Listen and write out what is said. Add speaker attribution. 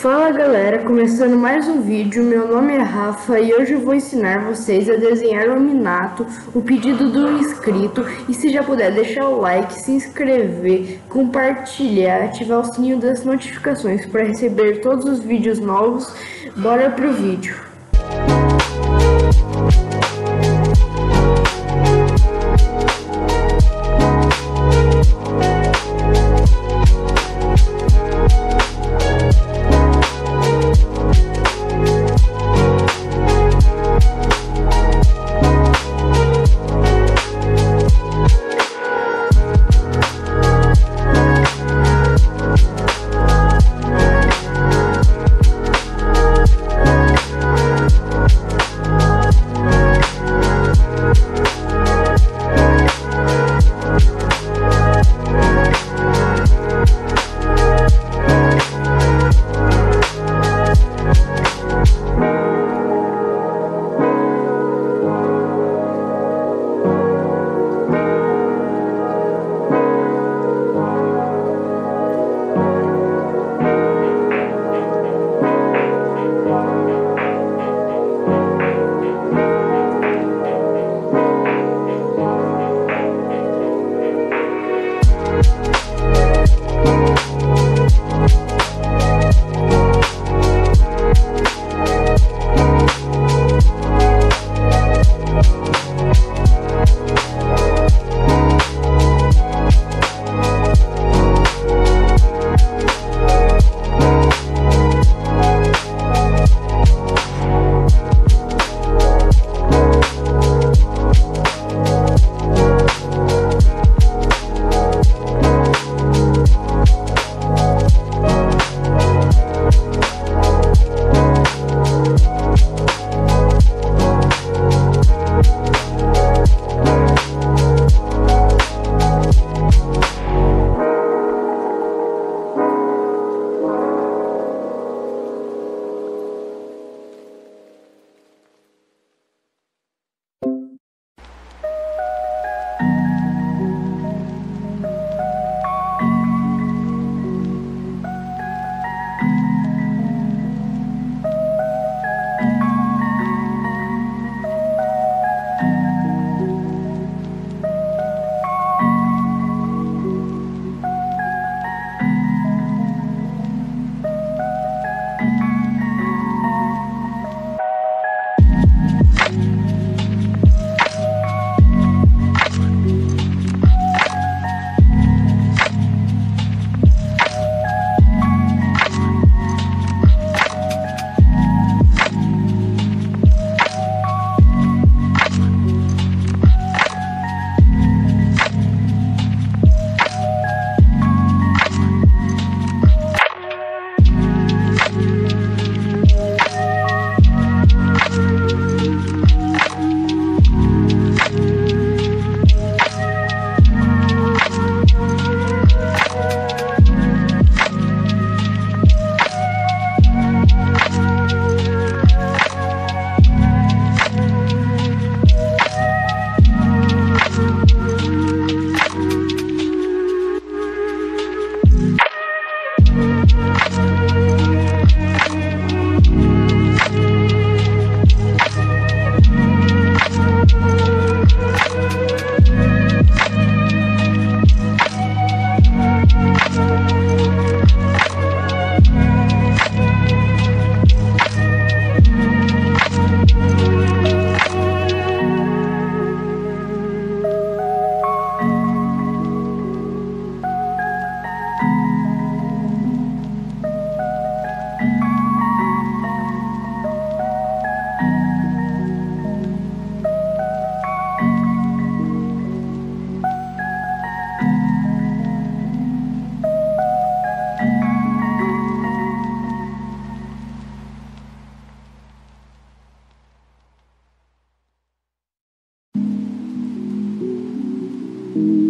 Speaker 1: Fala galera, começando mais um vídeo, meu nome é Rafa e hoje eu vou ensinar vocês a desenhar o Minato, o pedido do inscrito. E se já puder deixar o like, se inscrever, compartilhar, ativar o sininho das notificações para receber todos os vídeos novos, bora pro vídeo. Mm-hmm.